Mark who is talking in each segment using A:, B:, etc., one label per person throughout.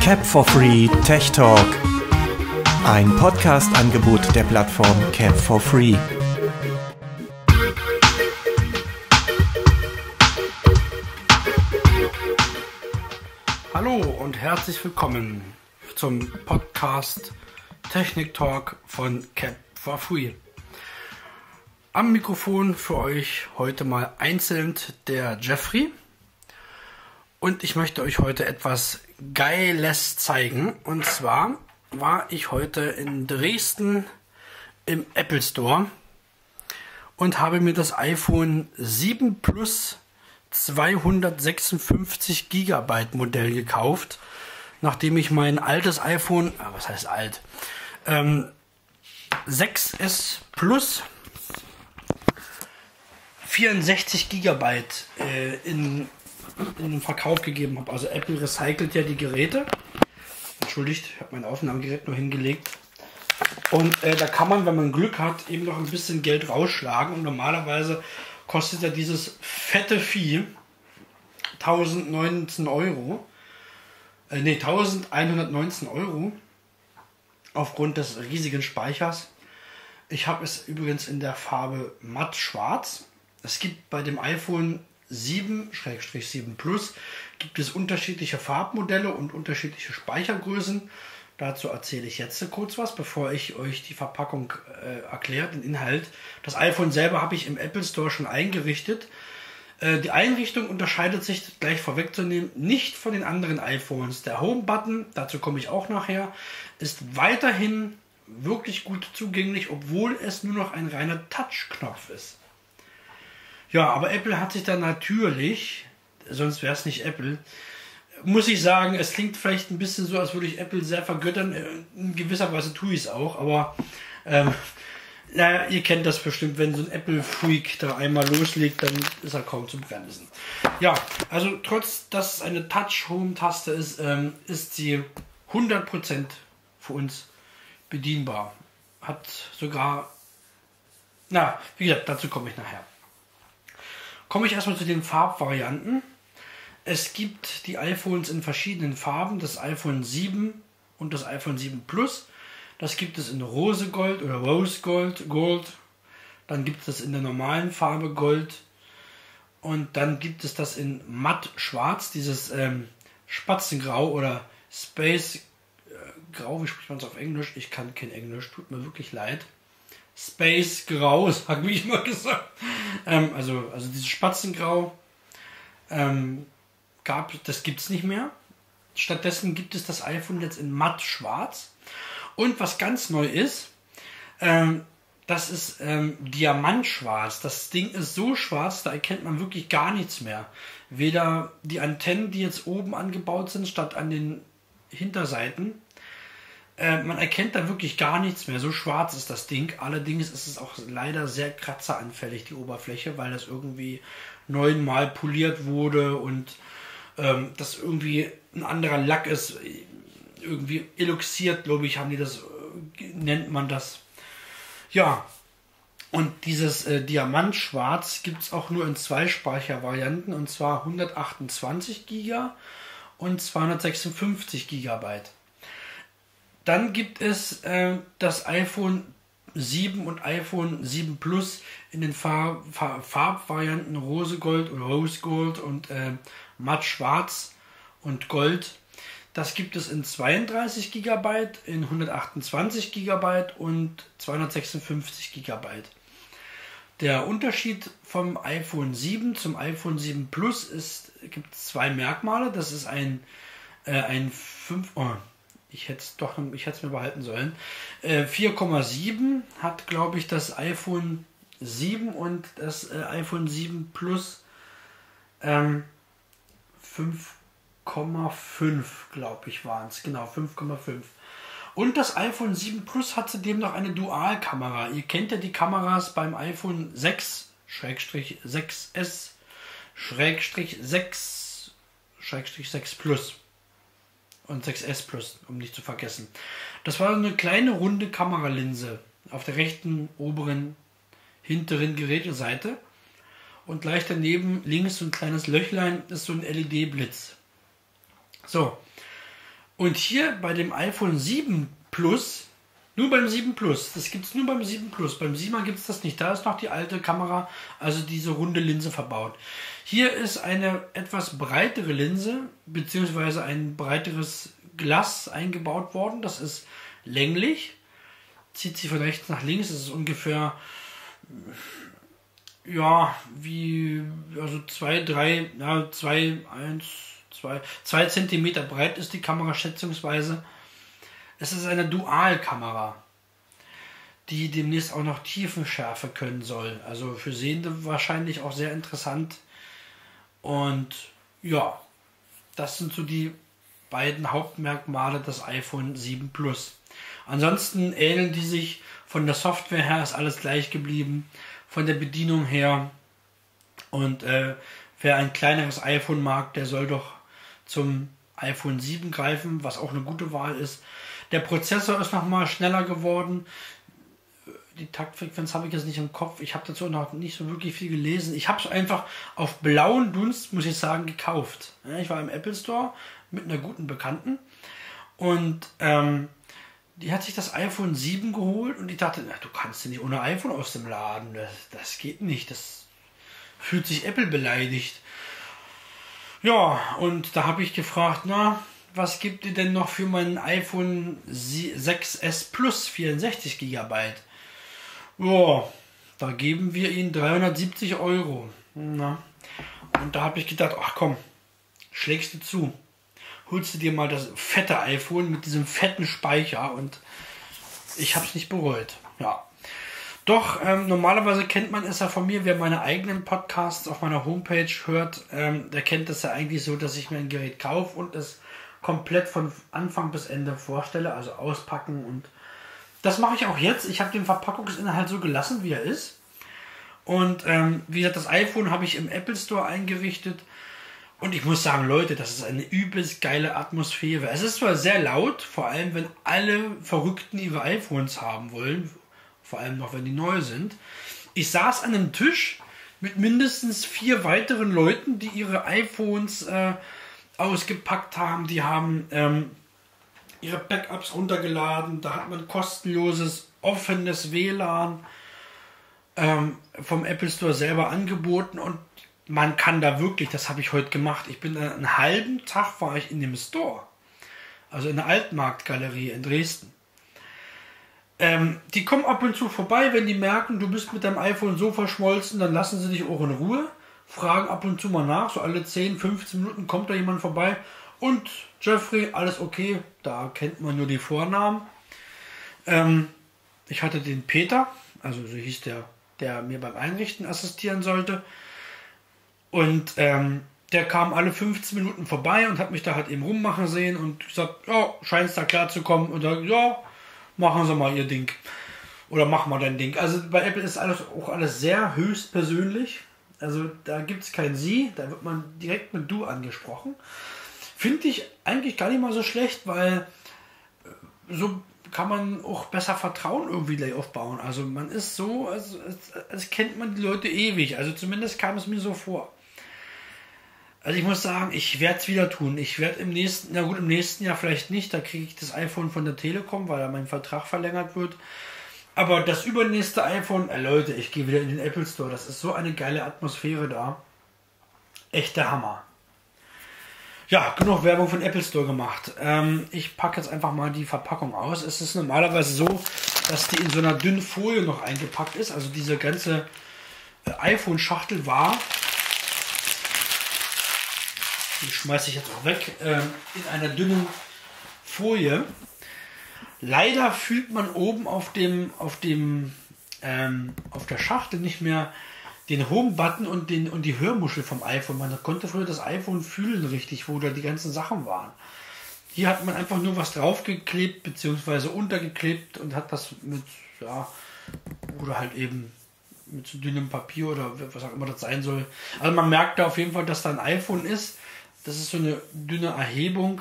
A: Cap for Free Tech Talk. Ein Podcast-Angebot der Plattform Cap for Free.
B: Hallo und herzlich willkommen zum Podcast Technik Talk von Cap for Free. Am Mikrofon für euch heute mal einzeln der Jeffrey. Und ich möchte euch heute etwas Geiles zeigen. Und zwar war ich heute in Dresden im Apple Store und habe mir das iPhone 7 Plus 256 GB Modell gekauft, nachdem ich mein altes iPhone, ah, was heißt alt, ähm, 6S Plus 64 GB äh, in, in den Verkauf gegeben habe. Also Apple recycelt ja die Geräte. Entschuldigt, ich habe mein Aufnahmegerät nur hingelegt. Und äh, da kann man, wenn man Glück hat, eben noch ein bisschen Geld rausschlagen. Und normalerweise kostet ja dieses fette Vieh 1019 Euro. Äh, ne, 1119 Euro. Aufgrund des riesigen Speichers. Ich habe es übrigens in der Farbe matt schwarz. Es gibt bei dem iPhone 7-7 Plus gibt es unterschiedliche Farbmodelle und unterschiedliche Speichergrößen. Dazu erzähle ich jetzt kurz was, bevor ich euch die Verpackung äh, erkläre, den Inhalt. Das iPhone selber habe ich im Apple Store schon eingerichtet. Äh, die Einrichtung unterscheidet sich, gleich vorwegzunehmen, nicht von den anderen iPhones. Der Home-Button, dazu komme ich auch nachher, ist weiterhin wirklich gut zugänglich, obwohl es nur noch ein reiner Touch-Knopf ist. Ja, aber Apple hat sich da natürlich, sonst wäre es nicht Apple, muss ich sagen, es klingt vielleicht ein bisschen so, als würde ich Apple sehr vergöttern. Äh, in gewisser Weise tue ich es auch, aber ähm, naja, ihr kennt das bestimmt, wenn so ein Apple-Freak da einmal loslegt, dann ist er kaum zu bremsen. Ja, also trotz, dass es eine Touch-Home-Taste ist, ähm, ist sie 100% für uns bedienbar. Hat sogar, na, wie gesagt, dazu komme ich nachher. Komme ich erstmal zu den Farbvarianten. Es gibt die iPhones in verschiedenen Farben, das iPhone 7 und das iPhone 7 Plus. Das gibt es in Rosegold oder Rose Gold, Gold. Dann gibt es in der normalen Farbe Gold. Und dann gibt es das in matt schwarz, dieses ähm, Spatzengrau oder Space äh, Grau, wie spricht man es auf Englisch? Ich kann kein Englisch, tut mir wirklich leid. Space Grau, sag ich mal gesagt. Ähm, also, also dieses Spatzengrau ähm, gab, das gibt es nicht mehr. Stattdessen gibt es das iPhone jetzt in matt schwarz. Und was ganz neu ist, ähm, das ist ähm, Diamantschwarz. Das Ding ist so schwarz, da erkennt man wirklich gar nichts mehr. Weder die Antennen, die jetzt oben angebaut sind, statt an den Hinterseiten, äh, man erkennt da wirklich gar nichts mehr. So schwarz ist das Ding. Allerdings ist es auch leider sehr kratzeranfällig, die Oberfläche, weil das irgendwie neunmal poliert wurde und ähm, das irgendwie ein anderer Lack ist. Irgendwie eluxiert, glaube ich, haben die das, äh, nennt man das. Ja, und dieses äh, Diamantschwarz gibt es auch nur in zwei Speichervarianten und zwar 128 GB und 256 GB. Dann gibt es äh, das iPhone 7 und iPhone 7 Plus in den Farb, Farb, Farbvarianten Rosegold oder Rose Gold und äh, matt schwarz und Gold. Das gibt es in 32 GB, in 128 GB und 256 GB. Der Unterschied vom iPhone 7 zum iPhone 7 Plus ist, gibt zwei Merkmale. Das ist ein, äh, ein 5, oh, ich hätte es doch, ich hätte es mir behalten sollen. Äh, 4,7 hat, glaube ich, das iPhone 7 und das äh, iPhone 7 Plus ähm, 5,5, glaube ich, waren es. Genau, 5,5. Und das iPhone 7 Plus hat zudem noch eine Dualkamera. Ihr kennt ja die Kameras beim iPhone 6 6S 6 6 Plus und 6S Plus, um nicht zu vergessen. Das war eine kleine runde Kameralinse auf der rechten oberen hinteren Geräteseite und gleich daneben links so ein kleines Löchlein ist so ein LED-Blitz. So. Und hier bei dem iPhone 7 Plus, nur beim 7 Plus, das gibt es nur beim 7 Plus, beim 7er gibt es das nicht. Da ist noch die alte Kamera, also diese runde Linse verbaut. Hier ist eine etwas breitere Linse, beziehungsweise ein breiteres Glas eingebaut worden. Das ist länglich, zieht sie von rechts nach links. Das ist ungefähr, ja, wie, also zwei, drei, ja, zwei, eins, zwei, zwei Zentimeter breit ist die Kamera schätzungsweise. Es ist eine Dualkamera, die demnächst auch noch Tiefenschärfe können soll. Also für Sehende wahrscheinlich auch sehr interessant. Und ja, das sind so die beiden Hauptmerkmale des iPhone 7 Plus. Ansonsten ähneln die sich von der Software her, ist alles gleich geblieben, von der Bedienung her. Und äh, wer ein kleineres iPhone mag, der soll doch zum iPhone 7 greifen, was auch eine gute Wahl ist. Der Prozessor ist nochmal schneller geworden. Die Taktfrequenz habe ich jetzt nicht im Kopf. Ich habe dazu noch nicht so wirklich viel gelesen. Ich habe es einfach auf blauen Dunst, muss ich sagen, gekauft. Ich war im Apple Store mit einer guten Bekannten und ähm, die hat sich das iPhone 7 geholt und ich dachte, na, du kannst ja nicht ohne iPhone aus dem Laden. Das, das geht nicht. Das fühlt sich Apple beleidigt. Ja, und da habe ich gefragt, na, was gibt ihr denn noch für mein iPhone 6S Plus 64 GB? Ja, da geben wir ihnen 370 Euro. Na. Und da habe ich gedacht, ach komm, schlägst du zu. Holst du dir mal das fette iPhone mit diesem fetten Speicher und ich habe es nicht bereut. Ja. Doch, ähm, normalerweise kennt man es ja von mir, wer meine eigenen Podcasts auf meiner Homepage hört, ähm, der kennt es ja eigentlich so, dass ich mir ein Gerät kaufe und es komplett von Anfang bis Ende vorstelle, also auspacken und das mache ich auch jetzt. Ich habe den Verpackungsinhalt so gelassen, wie er ist. Und ähm, wie gesagt, das iPhone habe ich im Apple Store eingerichtet. Und ich muss sagen, Leute, das ist eine übelst geile Atmosphäre. Es ist zwar sehr laut, vor allem wenn alle Verrückten ihre iPhones haben wollen, vor allem noch wenn die neu sind. Ich saß an einem Tisch mit mindestens vier weiteren Leuten, die ihre iPhones äh, ausgepackt haben. Die haben ähm, ihre Backups runtergeladen. Da hat man kostenloses, offenes WLAN ähm, vom Apple Store selber angeboten und man kann da wirklich, das habe ich heute gemacht. Ich bin einen halben Tag war ich in dem Store, also in der Altmarktgalerie in Dresden. Ähm, die kommen ab und zu vorbei, wenn die merken, du bist mit deinem iPhone so verschmolzen, dann lassen sie dich auch in Ruhe, fragen ab und zu mal nach, so alle 10, 15 Minuten kommt da jemand vorbei und Jeffrey, alles okay, da kennt man nur die Vornamen. Ähm, ich hatte den Peter, also so hieß der, der mir beim Einrichten assistieren sollte. Und ähm, der kam alle 15 Minuten vorbei und hat mich da halt eben rummachen sehen und gesagt, ja, scheint es da klar zu kommen. Und dann, ja, machen Sie mal Ihr Ding. Oder mach mal dein Ding. Also bei Apple ist alles auch alles sehr höchst persönlich. Also da gibt es kein Sie, da wird man direkt mit Du angesprochen. Finde ich eigentlich gar nicht mal so schlecht, weil äh, so kann man auch besser Vertrauen irgendwie gleich aufbauen. Also man ist so, als, als, als kennt man die Leute ewig. Also zumindest kam es mir so vor. Also ich muss sagen, ich werde es wieder tun. Ich werde im nächsten, na gut, im nächsten Jahr vielleicht nicht. Da kriege ich das iPhone von der Telekom, weil da mein Vertrag verlängert wird. Aber das übernächste iPhone, äh Leute, ich gehe wieder in den Apple Store. Das ist so eine geile Atmosphäre da. Echter Hammer. Ja, genug Werbung von Apple Store gemacht. Ähm, ich packe jetzt einfach mal die Verpackung aus. Es ist normalerweise so, dass die in so einer dünnen Folie noch eingepackt ist. Also diese ganze äh, iPhone-Schachtel war die schmeiße ich jetzt auch weg, äh, in einer dünnen Folie. Leider fühlt man oben auf dem, auf dem, ähm, auf der Schachtel nicht mehr den Home-Button und, den, und die Hörmuschel vom iPhone. Man konnte früher das iPhone fühlen richtig, wo da die ganzen Sachen waren. Hier hat man einfach nur was draufgeklebt, beziehungsweise untergeklebt und hat das mit, ja, oder halt eben mit so dünnem Papier oder was auch immer das sein soll. Also man merkt da auf jeden Fall, dass da ein iPhone ist. Das ist so eine dünne Erhebung.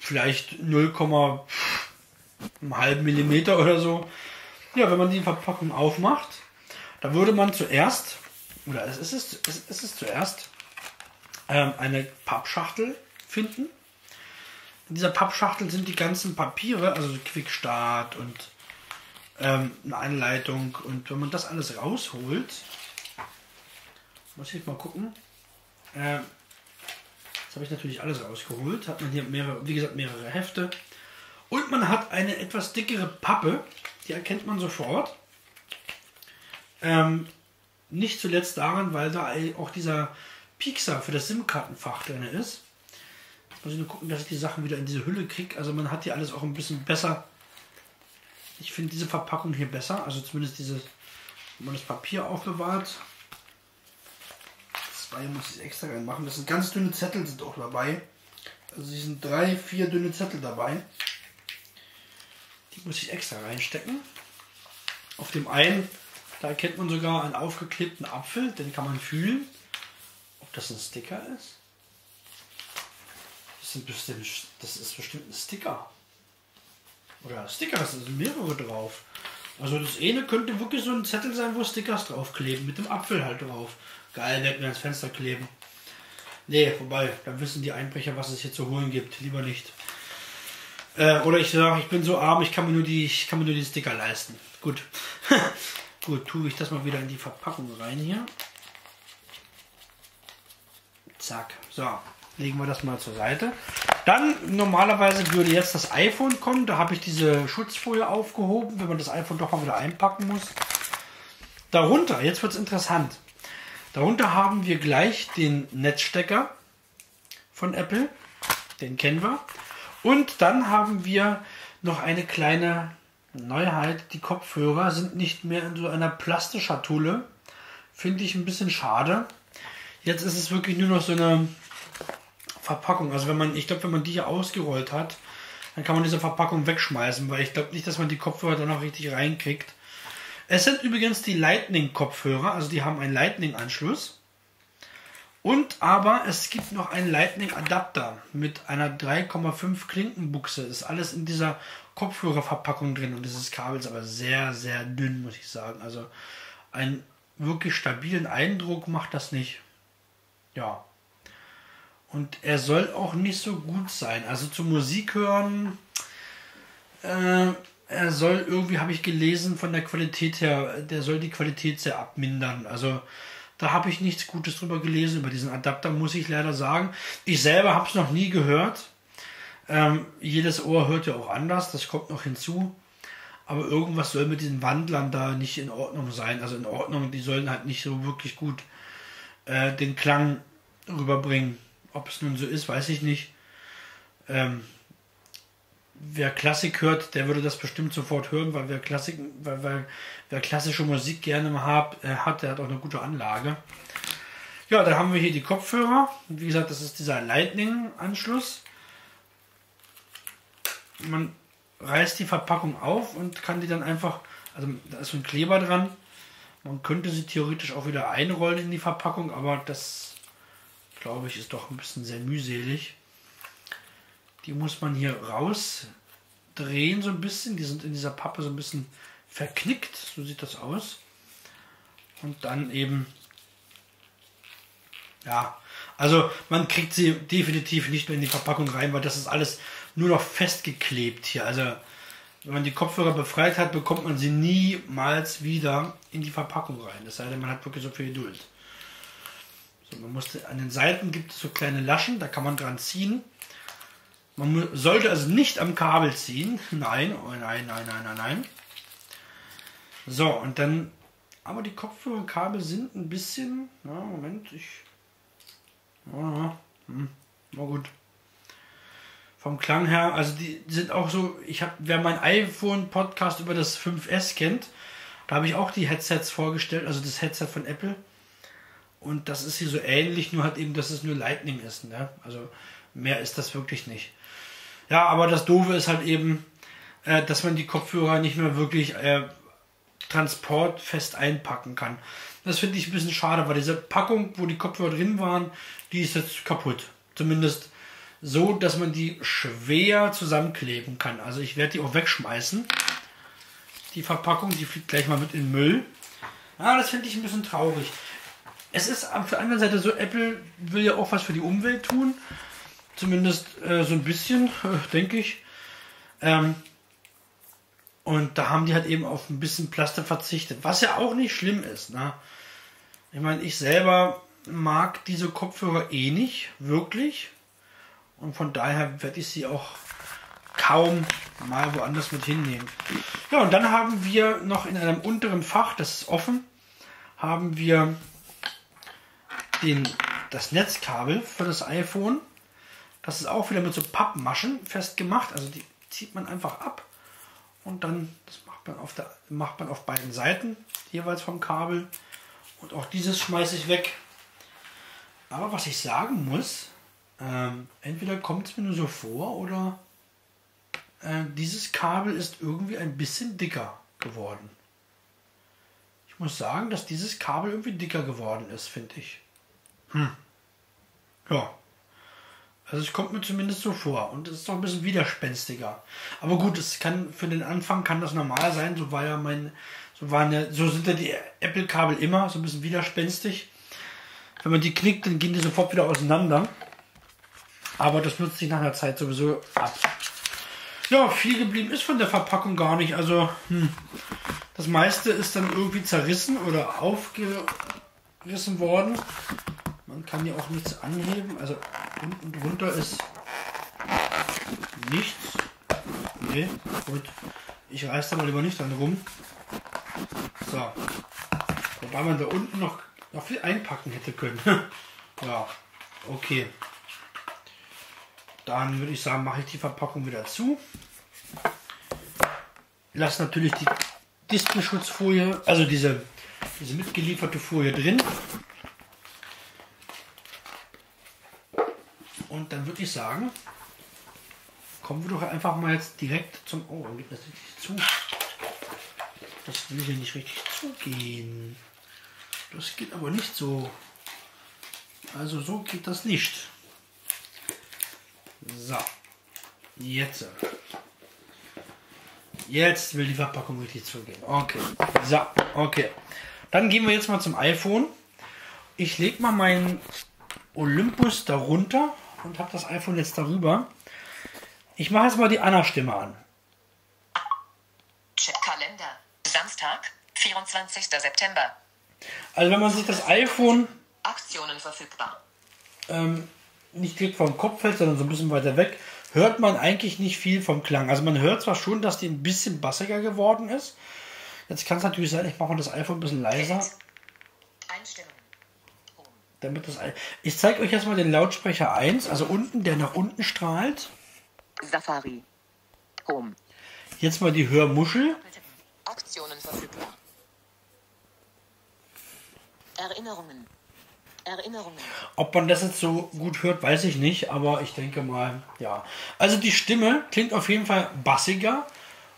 B: Vielleicht 0,5 Millimeter oder so. Ja, wenn man die Verpackung aufmacht, da würde man zuerst, oder es ist es, es ist es zuerst, ähm, eine Pappschachtel finden. In dieser Pappschachtel sind die ganzen Papiere, also Quickstart und ähm, eine Anleitung. Und wenn man das alles rausholt, muss ich mal gucken. Äh, jetzt habe ich natürlich alles rausgeholt. Hat man hier mehrere, wie gesagt, mehrere Hefte. Und man hat eine etwas dickere Pappe, die erkennt man sofort. Ähm, nicht zuletzt daran, weil da auch dieser Piekser für das SIM-Kartenfach drin ist. Jetzt muss ich nur gucken, dass ich die Sachen wieder in diese Hülle kriege. Also man hat hier alles auch ein bisschen besser. Ich finde diese Verpackung hier besser. Also zumindest dieses, wenn man das Papier aufbewahrt. Zwei muss ich extra reinmachen. Das sind ganz dünne Zettel sind auch dabei. Also hier sind drei, vier dünne Zettel dabei. Die muss ich extra reinstecken. Auf dem einen, da erkennt man sogar einen aufgeklebten Apfel, den kann man fühlen. Ob das ein Sticker ist? Das, sind bestimmt, das ist bestimmt ein Sticker. Oder Stickers, da sind mehrere drauf. Also das eine könnte wirklich so ein Zettel sein, wo Stickers draufkleben, mit dem Apfel halt drauf. Geil, werden wir ans Fenster kleben. Nee, vorbei. Dann wissen die Einbrecher, was es hier zu holen gibt. Lieber nicht. Äh, oder ich sage, ich bin so arm, ich kann mir nur die, ich kann mir nur die Sticker leisten. Gut. Gut, tue ich das mal wieder in die Verpackung rein hier. Zack. So, legen wir das mal zur Seite. Dann normalerweise würde jetzt das iPhone kommen. Da habe ich diese Schutzfolie aufgehoben, wenn man das iPhone doch mal wieder einpacken muss. Darunter, jetzt wird es interessant. Darunter haben wir gleich den Netzstecker von Apple. Den kennen wir. Und dann haben wir noch eine kleine Neuheit. Die Kopfhörer sind nicht mehr in so einer Plastikschatulle. Finde ich ein bisschen schade. Jetzt ist es wirklich nur noch so eine Verpackung. Also wenn man, ich glaube, wenn man die hier ausgerollt hat, dann kann man diese Verpackung wegschmeißen, weil ich glaube nicht, dass man die Kopfhörer dann noch richtig reinkriegt. Es sind übrigens die Lightning-Kopfhörer, also die haben einen Lightning-Anschluss. Und aber es gibt noch einen Lightning-Adapter mit einer 3,5 Klinkenbuchse. Ist alles in dieser Kopfhörerverpackung drin und dieses Kabel ist aber sehr, sehr dünn, muss ich sagen. Also einen wirklich stabilen Eindruck macht das nicht. Ja. Und er soll auch nicht so gut sein. Also zum Musik hören, äh, er soll irgendwie, habe ich gelesen, von der Qualität her, der soll die Qualität sehr abmindern. Also da habe ich nichts Gutes drüber gelesen, über diesen Adapter, muss ich leider sagen. Ich selber habe es noch nie gehört. Ähm, jedes Ohr hört ja auch anders, das kommt noch hinzu. Aber irgendwas soll mit diesen Wandlern da nicht in Ordnung sein. Also in Ordnung, die sollen halt nicht so wirklich gut äh, den Klang rüberbringen. Ob es nun so ist, weiß ich nicht. Ähm, wer Klassik hört, der würde das bestimmt sofort hören, weil wer Klassik, weil, weil wer klassische Musik gerne hat, äh, hat, der hat auch eine gute Anlage. Ja, dann haben wir hier die Kopfhörer. Wie gesagt, das ist dieser Lightning-Anschluss. Man reißt die Verpackung auf und kann die dann einfach, also da ist so ein Kleber dran. Man könnte sie theoretisch auch wieder einrollen in die Verpackung, aber das, glaube ich, ist doch ein bisschen sehr mühselig. Die muss man hier rausdrehen so ein bisschen. Die sind in dieser Pappe so ein bisschen verknickt. So sieht das aus. Und dann eben, ja, also man kriegt sie definitiv nicht mehr in die Verpackung rein, weil das ist alles nur noch festgeklebt hier. Also wenn man die Kopfhörer befreit hat, bekommt man sie niemals wieder in die Verpackung rein. Das denn, man hat wirklich so viel Geduld. So, man musste, an den Seiten gibt es so kleine Laschen, da kann man dran ziehen. Man sollte also nicht am Kabel ziehen. Nein, oh nein, nein, nein, nein, nein. So, und dann, aber die Kopfhörerkabel sind ein bisschen, ja, Moment, ich, ja, hm, war gut. Vom Klang her, also die sind auch so, ich habe, wer mein iPhone-Podcast über das 5S kennt, da habe ich auch die Headsets vorgestellt, also das Headset von Apple. Und das ist hier so ähnlich, nur halt eben, dass es nur Lightning ist. Ne? Also mehr ist das wirklich nicht. Ja, aber das Doofe ist halt eben, äh, dass man die Kopfhörer nicht mehr wirklich äh, transportfest einpacken kann. Das finde ich ein bisschen schade, weil diese Packung, wo die Kopfhörer drin waren, die ist jetzt kaputt. Zumindest so, dass man die schwer zusammenkleben kann. Also ich werde die auch wegschmeißen. Die Verpackung, die fliegt gleich mal mit in den Müll. Ja, das finde ich ein bisschen traurig. es ist auf der anderen Seite so, Apple will ja auch was für die Umwelt tun. Zumindest äh, so ein bisschen, denke ich. Ähm, und da haben die halt eben auf ein bisschen Plastik verzichtet, was ja auch nicht schlimm ist. Ne? Ich meine, ich selber mag diese Kopfhörer eh nicht, wirklich. Und von daher werde ich sie auch kaum mal woanders mit hinnehmen. Ja, und dann haben wir noch in einem unteren Fach, das ist offen, haben wir den, das Netzkabel für das iPhone. Das ist auch wieder mit so Pappmaschen festgemacht. Also die zieht man einfach ab und dann das macht man auf der macht man auf beiden Seiten jeweils vom Kabel und auch dieses schmeiße ich weg. Aber was ich sagen muss, ähm, entweder kommt es mir nur so vor oder äh, dieses Kabel ist irgendwie ein bisschen dicker geworden. Ich muss sagen, dass dieses Kabel irgendwie dicker geworden ist, finde ich. Hm. Ja. Also es kommt mir zumindest so vor und es ist noch ein bisschen widerspenstiger. Aber gut, es kann für den Anfang kann das normal sein, so war ja mein, so waren ja, so sind ja die Apple-Kabel immer, so ein bisschen widerspenstig. Wenn man die knickt, dann gehen die sofort wieder auseinander. Aber das nutzt sich nach einer Zeit sowieso ab. Ja, viel geblieben ist von der Verpackung gar nicht. Also hm, das meiste ist dann irgendwie zerrissen oder aufgerissen worden. Man kann hier auch nichts anheben. Also unten drunter ist nichts. Nee, gut. Ich reiß da mal lieber nicht dran rum. So. Wobei man da unten noch, noch viel einpacken hätte können. ja, okay. Dann würde ich sagen, mache ich die Verpackung wieder zu. Lass natürlich die Displayschutzfolie, also diese, diese mitgelieferte Folie drin. Und dann würde ich sagen, kommen wir doch einfach mal jetzt direkt zum. Oh, geht das richtig zu? Das will hier nicht richtig zugehen. Das geht aber nicht so. Also so geht das nicht. So. Jetzt. Jetzt will die Verpackung richtig zugehen. Okay. So, okay. Dann gehen wir jetzt mal zum iPhone. Ich lege mal meinen Olympus darunter und habe das iPhone jetzt darüber. Ich mache jetzt mal die Anna-Stimme an.
C: Kalender. Samstag, 24. September.
B: Also wenn man sich das iPhone
C: Aktionen verfügbar.
B: ähm, nicht direkt vom Kopf hält, sondern so ein bisschen weiter weg, hört man eigentlich nicht viel vom Klang. Also man hört zwar schon, dass die ein bisschen bassiger geworden ist. Jetzt kann es natürlich sein, ich mache das iPhone ein bisschen leiser.
C: Einstellungen.
B: Damit das ich zeige euch erstmal den Lautsprecher 1, also unten, der nach unten strahlt.
C: Safari. Home.
B: Jetzt mal die Hörmuschel.
C: Aktionen verfügbar. Erinnerungen. Erinnerungen.
B: Ob man das jetzt so gut hört, weiß ich nicht, aber ich denke mal, ja. Also die Stimme klingt auf jeden Fall bassiger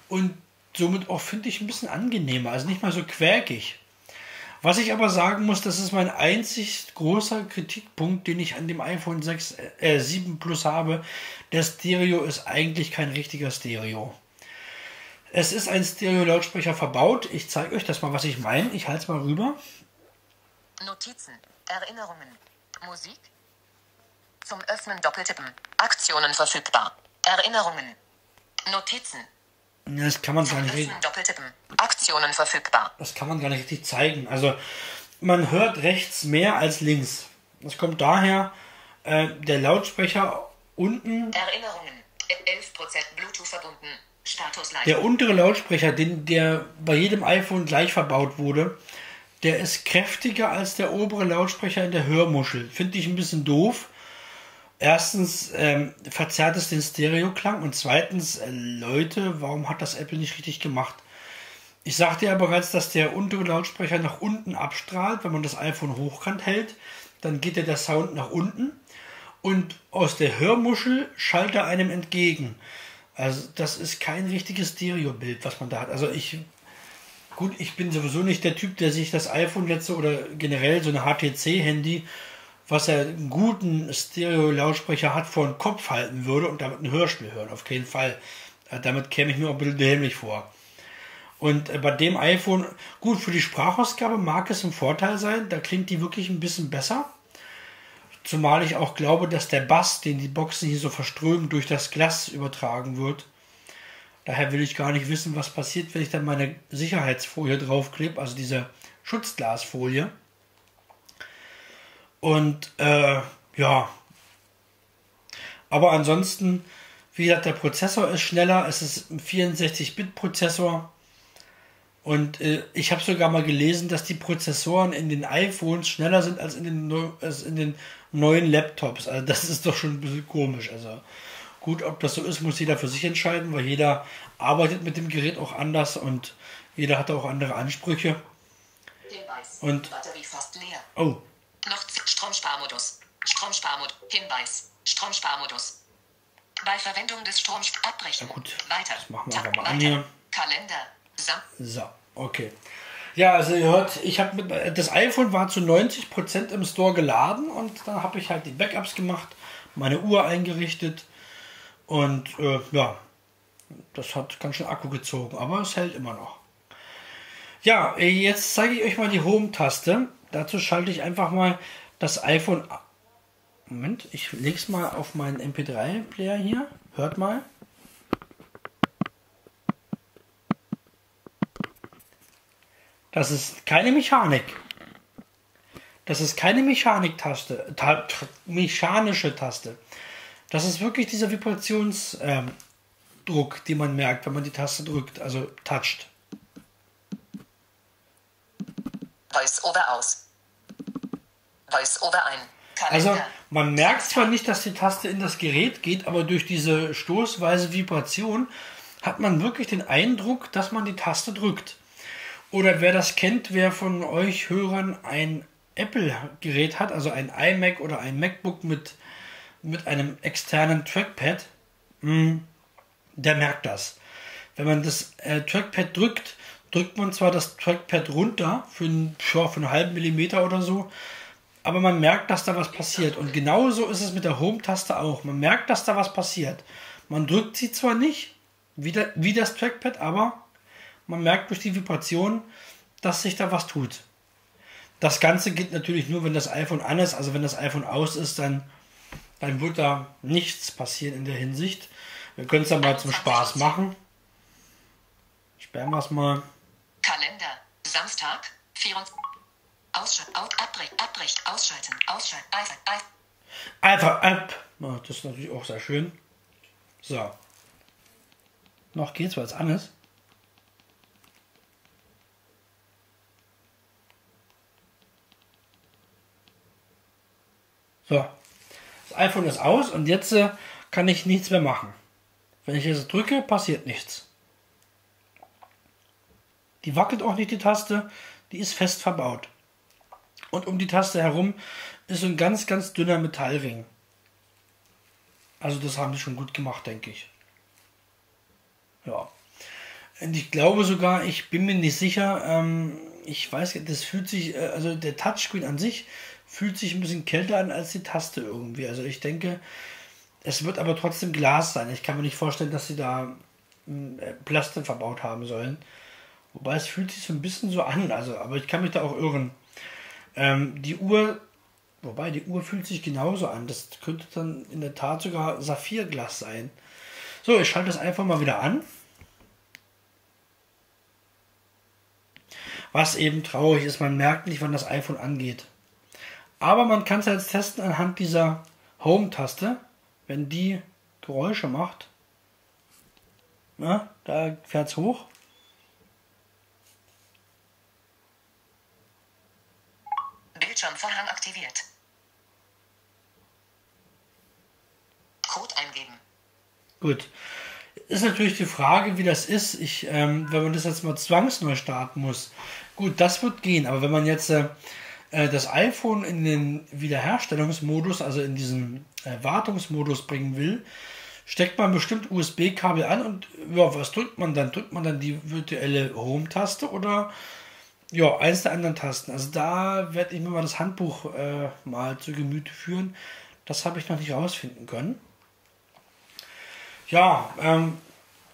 B: und somit auch, finde ich, ein bisschen angenehmer, also nicht mal so quäkig. Was ich aber sagen muss, das ist mein einzig großer Kritikpunkt, den ich an dem iPhone 6, äh, 7 Plus habe. Der Stereo ist eigentlich kein richtiger Stereo. Es ist ein Stereo-Lautsprecher verbaut. Ich zeige euch das mal, was ich meine. Ich halte es mal rüber.
C: Notizen. Erinnerungen. Musik. Zum Öffnen doppeltippen. Aktionen verfügbar. Erinnerungen. Notizen.
B: Das kann man gar nicht
C: doppeltippen. Aktionen verfügbar.
B: das kann man gar nicht richtig zeigen. Also man hört rechts mehr als links. Das kommt daher, äh, der Lautsprecher unten,
C: Erinnerungen. 11% Bluetooth verbunden. Status
B: der untere Lautsprecher, den, der bei jedem iPhone gleich verbaut wurde, der ist kräftiger als der obere Lautsprecher in der Hörmuschel. Finde ich ein bisschen doof. Erstens ähm, verzerrt es den Stereoklang und zweitens, äh, Leute, warum hat das Apple nicht richtig gemacht? Ich sagte ja bereits, dass der untere Lautsprecher nach unten abstrahlt, wenn man das iPhone hochkant hält, dann geht ja der Sound nach unten und aus der Hörmuschel schallt er einem entgegen. Also das ist kein richtiges Stereobild, was man da hat. Also ich, gut, ich bin sowieso nicht der Typ, der sich das iPhone jetzt oder generell so eine HTC-Handy, was ja einen guten Stereo-Lautsprecher hat, vor den Kopf halten würde und damit ein Hörspiel hören. Auf keinen Fall. Äh, Damit käme ich mir auch ein bisschen dämlich vor. Und äh, bei dem iPhone, gut, für die Sprachausgabe mag es ein Vorteil sein. Da klingt die wirklich ein bisschen besser. Zumal ich auch glaube, dass der Bass, den die Boxen hier so verströmen, durch das Glas übertragen wird. Daher will ich gar nicht wissen, was passiert, wenn ich dann meine Sicherheitsfolie draufklebe, also diese Schutzglasfolie. Und äh, ja, aber ansonsten, wie gesagt, der Prozessor ist schneller. Es ist ein 64-Bit-Prozessor. Und äh, ich habe sogar mal gelesen, dass die Prozessoren in den iPhones schneller sind als in den, Neu als in den neuen Laptops. Also das ist doch schon ein bisschen komisch. Also gut, ob das so ist, muss jeder für sich entscheiden, weil jeder arbeitet mit dem Gerät auch anders und jeder hat auch andere Ansprüche. Und-
C: Batterie fast leer.
B: Oh,
C: Noch Stromsparmodus. Stromsparmodus. Hinweis. Stromsparmodus. Bei Verwendung des Stroms abbrechen.
B: Na gut,
C: Weiter.
B: das machen wir einfach mal an hier.
C: Kalender. Sam
B: so, okay. Ja, also ihr hört, ich habe das iPhone war zu 90% im Store geladen und dann habe ich halt die Backups gemacht, meine Uhr eingerichtet und äh, ja, das hat ganz schön Akku gezogen, aber es hält immer noch. Ja, jetzt zeige ich euch mal die Home-Taste. Dazu schalte ich einfach mal das iPhone. Moment, ich lege es mal auf meinen MP3-Player hier. Hört mal. Das ist keine Mechanik. Das ist keine Mechaniktaste, ta mechanische Taste. Das ist wirklich dieser Vibrationsdruck, ähm, den man merkt, wenn man die Taste drückt, also toucht.
C: Voice over aus. Voice over ein.
B: Also
C: Kalender.
B: man merkt zwar nicht, dass die Taste in das Gerät geht, aber durch diese stoßweise Vibration hat man wirklich den Eindruck, dass man die Taste drückt. Oder wer das kennt, wer von euch Hörern ein Apple-Gerät hat, also ein iMac oder ein MacBook mit, mit einem externen Trackpad, mh, der merkt das. Wenn man das äh, Trackpad drückt, drückt man zwar das Trackpad runter für, einen, ja, für einen halben Millimeter oder so, aber man merkt, dass da was passiert. Und genauso ist es mit der Home-Taste auch. Man merkt, dass da was passiert. Man drückt sie zwar nicht, wie, der, wie das Trackpad, aber man merkt durch die Vibration, dass sich da was tut. Das Ganze geht natürlich nur, wenn das iPhone an ist. Also wenn das iPhone aus ist, dann, dann wird da nichts passieren in der Hinsicht. Wir können es dann mal zum Spaß machen. Sperren wir es mal.
C: Samstag. 24. Ausschalten. Out, abbrechen. Abbrechen. Ausschalten. Ausschalten. Eifel. Eifel.
B: Einfach App. Ja, das ist natürlich auch sehr schön. So. Noch geht's, weil es an ist. So. Das iPhone ist aus und jetzt äh, kann ich nichts mehr machen. Wenn ich jetzt drücke, passiert nichts. Die wackelt auch nicht, die Taste. Die ist fest verbaut. Und um die Taste herum ist so ein ganz, ganz dünner Metallring. Also das haben sie schon gut gemacht, denke ich. Ja. Und ich glaube sogar, ich bin mir nicht sicher, ähm, ich weiß, das fühlt sich, äh, also der Touchscreen an sich fühlt sich ein bisschen kälter an als die Taste irgendwie. Also ich denke, es wird aber trotzdem Glas sein. Ich kann mir nicht vorstellen, dass sie da mh, äh, Plastik verbaut haben sollen. Wobei es fühlt sich so ein bisschen so an, also, aber ich kann mich da auch irren. Ähm, die Uhr, wobei die Uhr fühlt sich genauso an. Das könnte dann in der Tat sogar Saphirglas sein. So, ich schalte das einfach mal wieder an. Was eben traurig ist, man merkt nicht, wann das iPhone angeht. Aber man kann es jetzt testen anhand dieser Home-Taste, wenn die Geräusche macht. Ja, da fährt es hoch.
C: Bildschirmvorhang aktiviert. Code eingeben.
B: Gut. Ist natürlich die Frage, wie das ist, ich, ähm, wenn man das jetzt mal zwangsneu starten muss. Gut, das wird gehen, aber wenn man jetzt äh, äh, das iPhone in den Wiederherstellungsmodus, also in diesen äh, Wartungsmodus bringen will, steckt man bestimmt USB-Kabel an und ja, was drückt man dann? Drückt man dann die virtuelle Home-Taste oder ja, eins der anderen Tasten? Also da werde ich mir mal das Handbuch äh, mal zu Gemüte führen. Das habe ich noch nicht rausfinden können. Ja, ähm,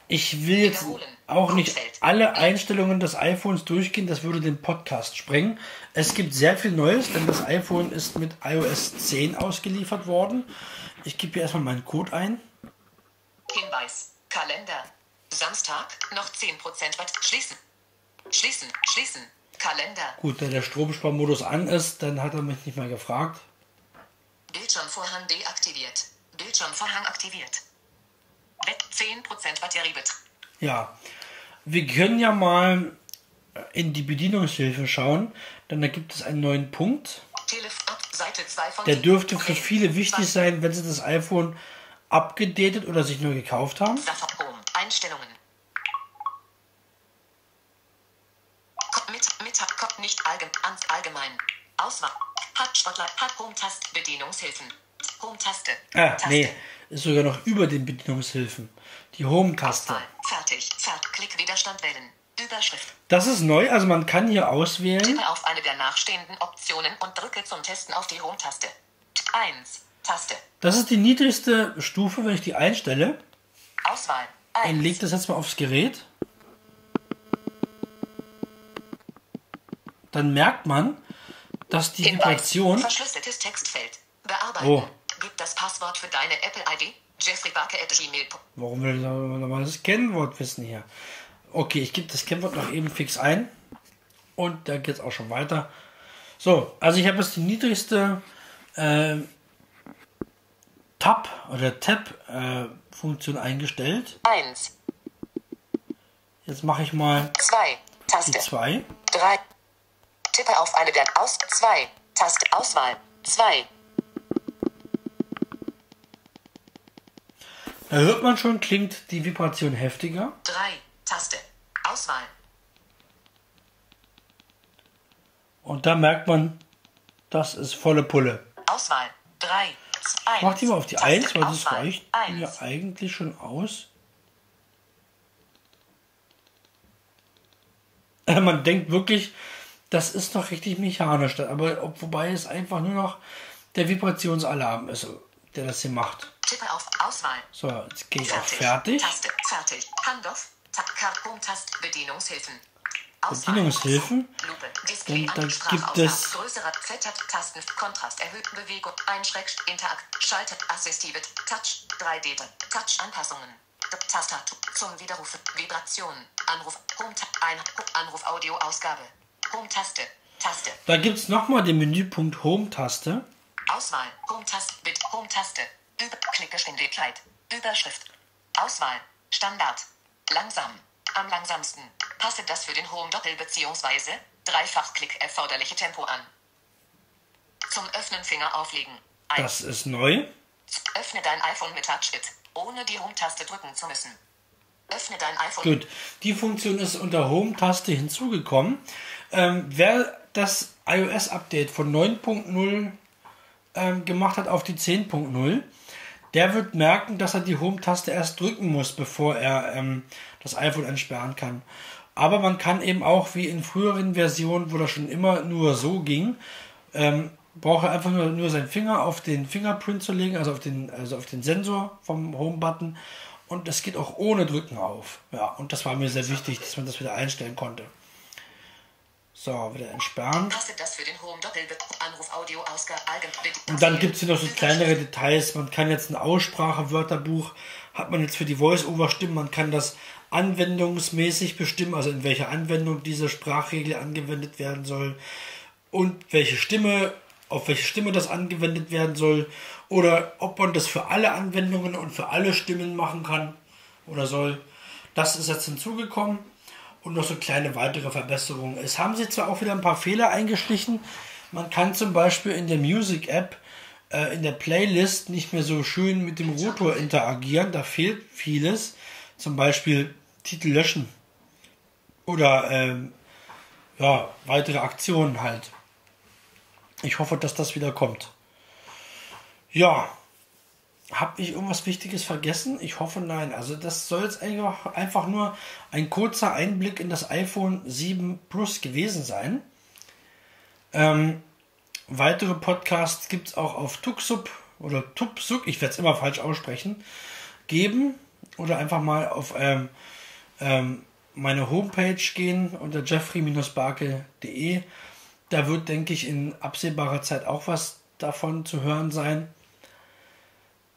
B: Ich will jetzt auch nicht alle Einstellungen des iPhones durchgehen, das würde den Podcast sprengen. Es gibt sehr viel Neues, denn das iPhone ist mit iOS 10 ausgeliefert worden. Ich gebe hier erstmal meinen Code ein.
C: Hinweis. Kalender. Samstag. Noch 10% Watt. Schließen. Schließen. Schließen. Kalender.
B: Gut, da der Stromsparmodus an ist, dann hat er mich nicht mehr gefragt.
C: Bildschirmvorhang deaktiviert. Bildschirmvorhang aktiviert. Bett 10% Batteriebetrieb.
B: Ja, wir können ja mal in die Bedienungshilfe schauen, denn da gibt es einen neuen Punkt.
C: Telef ab. Seite 2 von
B: Der dürfte für viele wichtig
C: 20.
B: sein, wenn sie das iPhone abgedatet oder sich neu gekauft haben.
C: Einstellungen. Mit, mit, ko- nicht allgemein, allgemein. Auswahl. Hat Spotlight, hat Home-Taste, Bedienungshilfen. Home-Taste.
B: Ah,
C: Taste.
B: nee, ist sogar noch über den Bedienungshilfen. Die Home-Taste.
C: Fertig. Fert. Klick Widerstand wählen. Überschrift.
B: Das ist neu, also man kann hier auswählen.
C: Tippe auf eine der nachstehenden Optionen und drücke zum Testen auf die Home-Taste. 1. Taste.
B: Das ist die niedrigste Stufe, wenn ich die einstelle.
C: Auswahl.
B: Dann
C: 1.
B: legt das jetzt mal aufs Gerät. Dann merkt man, dass die
C: Hinweis.
B: Vibration.
C: Verschlüsseltes Textfeld. Bearbeiten.
B: Oh.
C: Gib das Passwort für deine Apple-ID. Jeffrey Barker at gmail.
B: Warum will ich nochmal das Kennwort wissen hier? Okay, ich gebe das Kennwort noch eben fix ein. Und da geht es auch schon weiter. So, also ich habe jetzt die niedrigste äh, Tab oder Tab-Funktion eingestellt.
C: 1.
B: Jetzt mache ich mal
C: 2.
B: die
C: Taste.
B: 2.
C: 3. Tippe auf eine der Aus. 2. Taste. Auswahl. 2.
B: Da hört man schon, klingt die Vibration heftiger.
C: 3. Taste. Auswahl.
B: Und da merkt man, das ist volle Pulle.
C: Auswahl. 3. 1.
B: Mach die mal auf die 1, weil das
C: Auswahl.
B: reicht
C: 1.
B: mir eigentlich schon aus. Man denkt wirklich, das ist doch richtig mechanisch. Aber ob, wobei es einfach nur noch der Vibrationsalarm ist, der das hier macht.
C: Tippe auf Auswahl.
B: So, jetzt gehe ich auf
C: Fertig.
B: fertig.
C: Taste. Fertig. Handoff. Ta- Karton-Taste. Bedienungshilfen. Auswahl.
B: Bedienungshilfen.
C: Lupe. Display.
B: Und da gibt es-
C: Größerer Fettert. Tasten. Kontrast. Erhöhten Bewegung. Einschrägt. Interakt. Schalter. Assistive. Touch. 3D. Touch. Anpassungen. Tastatur. Zum Widerrufen. Vibration. Anruf. Home. Ein. Anruf. Audio. Ausgabe. Home-Taste. Taste.
B: Da gibt es nochmal den Menüpunkt Home-Taste.
C: Auswahl. Home-Taste. Bit. Home-Taste. Über Klickgeschwindigkeit. Überschrift. Auswahl. Standard. Langsam. Am langsamsten. Passe das für den Home-Doppel- bzw. Dreifach-Klick erforderliche Tempo an. Zum Öffnen Finger auflegen. Ein.
B: Das ist neu.
C: Öffne dein iPhone mit Touch-It, ohne die Home-Taste drücken zu müssen. Öffne dein iPhone.
B: Gut, die Funktion ist unter Home-Taste hinzugekommen. Ähm, wer das iOS-Update von 9.0 ähm, gemacht hat auf die 10.0, der wird merken, dass er die Home-Taste erst drücken muss, bevor er ähm, das iPhone entsperren kann. Aber man kann eben auch, wie in früheren Versionen, wo das schon immer nur so ging, ähm, braucht er einfach nur, nur seinen Finger auf den Fingerprint zu legen, also auf den, also auf den Sensor vom Home-Button. Und das geht auch ohne Drücken auf. Ja, und das war mir sehr wichtig, dass man das wieder einstellen konnte. So, wieder entsperren. Und dann gibt es hier noch so kleinere Details. Man kann jetzt ein Aussprachewörterbuch, hat man jetzt für die Voice-Over-Stimmen, man kann das anwendungsmäßig bestimmen, also in welcher Anwendung diese Sprachregel angewendet werden soll und welche Stimme, auf welche Stimme das angewendet werden soll oder ob man das für alle Anwendungen und für alle Stimmen machen kann oder soll. Das ist jetzt hinzugekommen und noch so kleine weitere Verbesserungen. Es haben sich zwar auch wieder ein paar Fehler eingeschlichen. Man kann zum Beispiel in der Music App äh, in der Playlist nicht mehr so schön mit dem Rotor interagieren. Da fehlt vieles. Zum Beispiel Titel löschen oder ähm, ja, weitere Aktionen halt. Ich hoffe, dass das wieder kommt. Ja, habe ich irgendwas Wichtiges vergessen? Ich hoffe nein. Also das soll jetzt einfach, nur ein kurzer Einblick in das iPhone 7 Plus gewesen sein. Ähm, weitere Podcasts gibt es auch auf Tuxup oder Tupsuk, ich werde es immer falsch aussprechen, geben. oder einfach mal auf ähm, ähm, meine Homepage gehen unter jeffrey-barke.de. Da wird, denke ich, in absehbarer Zeit auch was davon zu hören sein.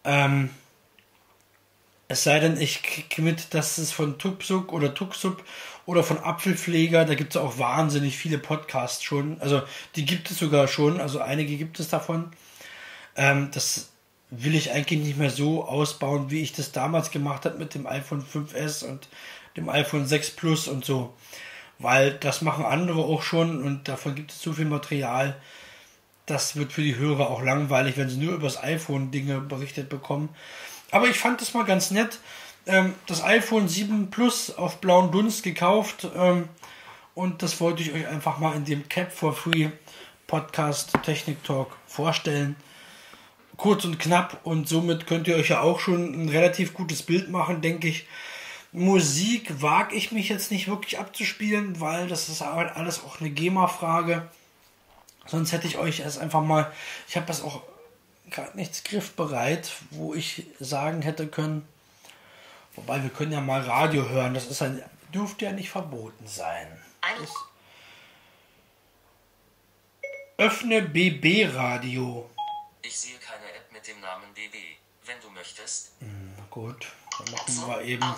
B: Ähm, es sei denn, ich kriege mit, dass es von Tupsuk oder Tuxup oder von Apfelpfleger, da gibt es auch wahnsinnig viele Podcasts schon. Also die gibt es sogar schon, also einige gibt es davon. Ähm, das will ich eigentlich nicht mehr so ausbauen, wie ich das damals gemacht habe mit dem iPhone 5S und dem iPhone 6 Plus und so. Weil das machen andere auch schon und davon gibt es zu viel Material. Das wird für die Hörer auch langweilig, wenn sie nur über das iPhone Dinge berichtet bekommen. Aber ich fand das mal ganz nett. Ähm, das iPhone 7 Plus auf blauen Dunst gekauft. Ähm, und das wollte ich euch einfach mal in dem Cap for Free Podcast Technik Talk vorstellen. Kurz und knapp und somit könnt ihr euch ja auch schon ein relativ gutes Bild machen, denke ich. Musik wage ich mich jetzt nicht wirklich abzuspielen, weil das ist alles auch eine GEMA-Frage. Sonst hätte ich euch erst einfach mal, ich habe das auch gerade nichts griffbereit, wo ich sagen hätte können, wobei wir können ja mal Radio hören, das ist ein, dürfte ja nicht verboten sein. Ist, öffne BB Radio.
C: Ich sehe keine App mit dem Namen BB. Wenn du möchtest.
B: Hm, gut, dann machen wir eben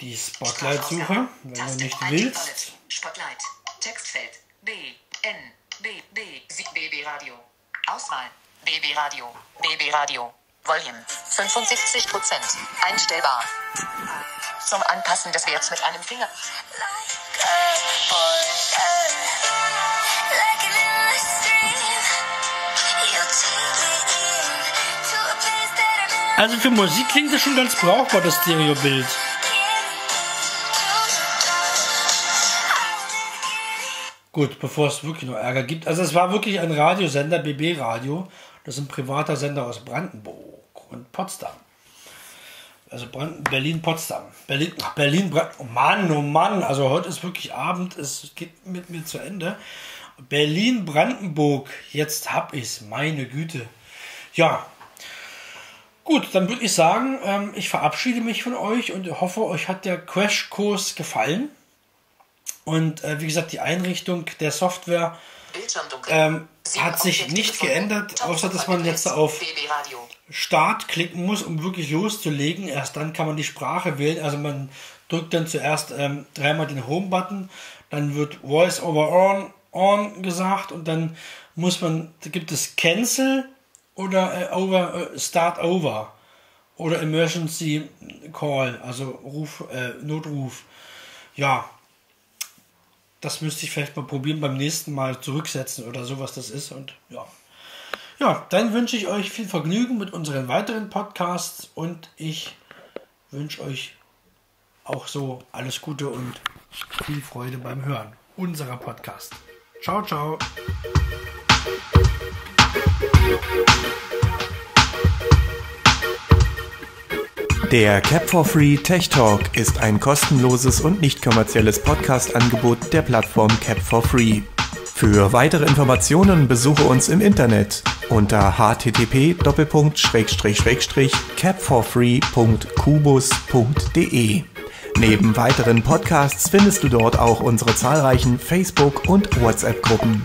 B: die Spotlight-Suche, wenn du nicht willst.
C: Spotlight. Textfeld. B. N. B. B. BB Radio. Auswahl. BB Radio. BB Radio. Volume 75% Einstellbar. Zum Anpassen des Werts mit einem Finger.
B: Also für Musik klingt das schon ganz brauchbar, das Stereobild. Gut, bevor es wirklich noch Ärger gibt. Also es war wirklich ein Radiosender, BB Radio. Das ist ein privater Sender aus Brandenburg und Potsdam. Also Berlin-Potsdam. Berlin, Berlin, oh Mann, oh Mann. Also heute ist wirklich Abend, es geht mit mir zu Ende. Berlin-Brandenburg, jetzt hab ich's, meine Güte. Ja, gut, dann würde ich sagen, ähm, ich verabschiede mich von euch und hoffe, euch hat der Crashkurs gefallen. Und äh, wie gesagt, die Einrichtung der Software ähm, hat sich nicht geändert, außer dass man jetzt auf Start klicken muss, um wirklich loszulegen. Erst dann kann man die Sprache wählen. Also man drückt dann zuerst ähm, dreimal den Home-Button, dann wird Voice over on, on gesagt. Und dann muss man, da gibt es Cancel oder äh, over, äh, Start over oder Emergency Call, also Ruf, äh, Notruf. Ja, das müsste ich vielleicht mal probieren, beim nächsten Mal zurücksetzen oder sowas das ist. Und ja. Ja, dann wünsche ich euch viel Vergnügen mit unseren weiteren Podcasts und ich wünsche euch auch so alles Gute und viel Freude beim Hören unserer Podcast. Ciao, ciao.
A: Der Cap for Free Tech Talk ist ein kostenloses und nicht kommerzielles Podcast-Angebot der Plattform Cap for Free. Für weitere Informationen besuche uns im Internet unter http://capforfree.kubus.de. Neben weiteren Podcasts findest du dort auch unsere zahlreichen Facebook- und WhatsApp-Gruppen.